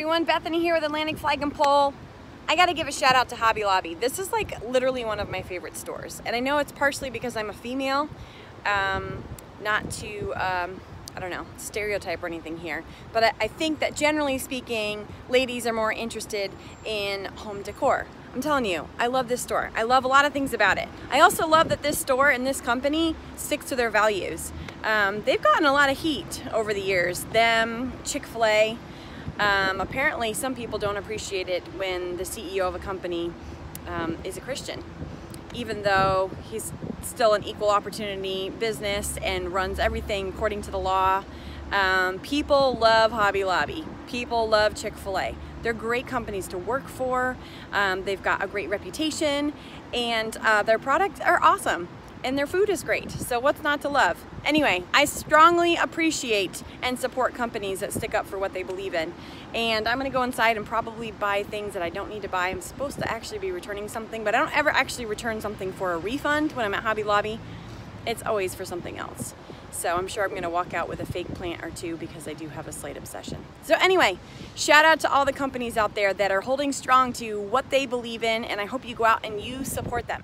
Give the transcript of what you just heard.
everyone, Bethany here with Atlantic Flag and Pole. I gotta give a shout out to Hobby Lobby. This is like literally one of my favorite stores. And I know it's partially because I'm a female, um, not to, um, I don't know, stereotype or anything here. But I, I think that generally speaking, ladies are more interested in home decor. I'm telling you, I love this store. I love a lot of things about it. I also love that this store and this company sticks to their values. Um, they've gotten a lot of heat over the years. Them, Chick-fil-A, um, apparently, some people don't appreciate it when the CEO of a company um, is a Christian, even though he's still an equal opportunity business and runs everything according to the law. Um, people love Hobby Lobby. People love Chick-fil-A. They're great companies to work for. Um, they've got a great reputation and uh, their products are awesome and their food is great. So what's not to love? Anyway, I strongly appreciate and support companies that stick up for what they believe in. And I'm gonna go inside and probably buy things that I don't need to buy. I'm supposed to actually be returning something, but I don't ever actually return something for a refund when I'm at Hobby Lobby. It's always for something else. So I'm sure I'm gonna walk out with a fake plant or two because I do have a slight obsession. So anyway, shout out to all the companies out there that are holding strong to what they believe in and I hope you go out and you support them.